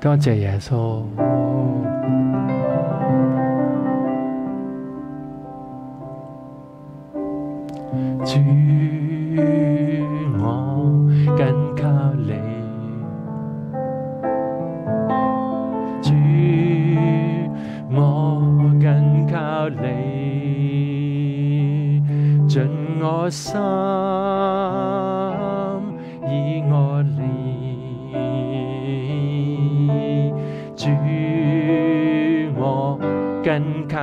多謝耶穌。主，我緊靠你。主我緊靠你，盡我心以我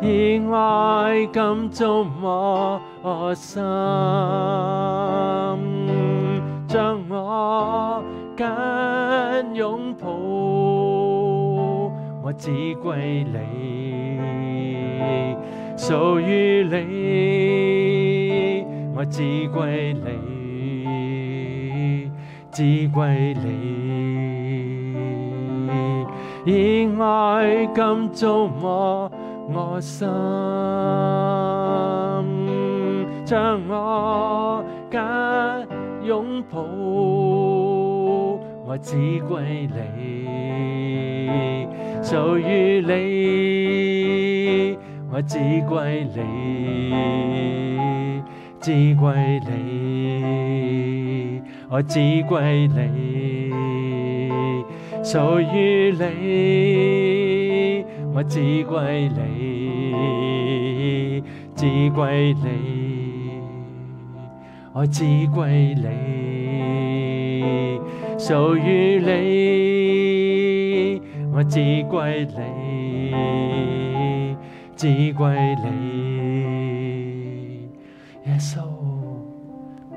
以愛感觸我心，將我緊擁抱。我只歸你，屬於你。我只歸你，只歸你。以愛感觸我我心，將我緊擁抱。我只歸你。屬於你，我只歸你，只歸你，我只歸你。屬於你，我只歸你，只歸你，我只歸你。屬於你。我只歸你，只歸你，耶稣，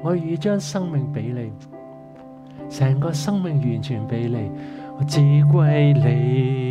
我已将生命俾你，成個生命完全俾你，我只歸你，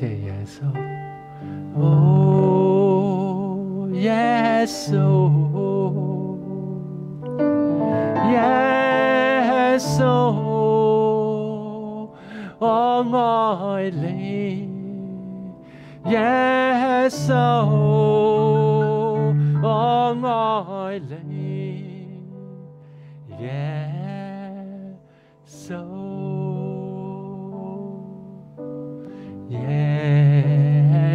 多谢耶稣，哦，耶稣，耶稣，我爱你，耶稣，我爱你，耶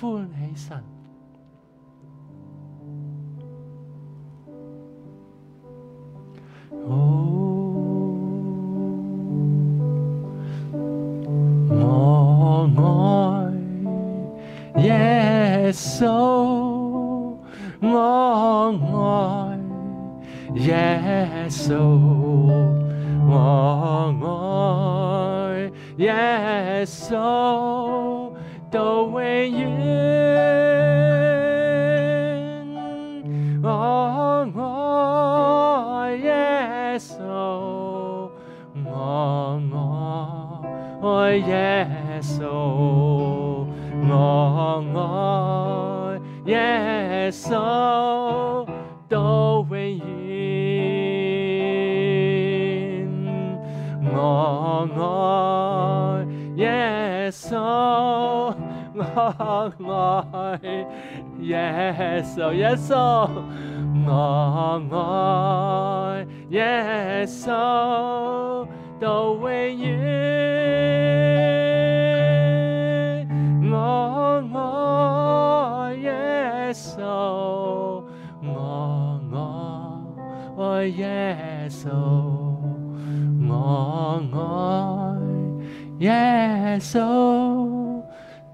欢喜神。哦，我爱耶稣，我爱耶稣，我爱耶稣 到永远，我爱耶稣，我爱耶稣，我爱耶稣到永远， 爱耶稣，耶稣，我爱耶稣到永远，我爱耶稣，我爱耶稣，我爱耶稣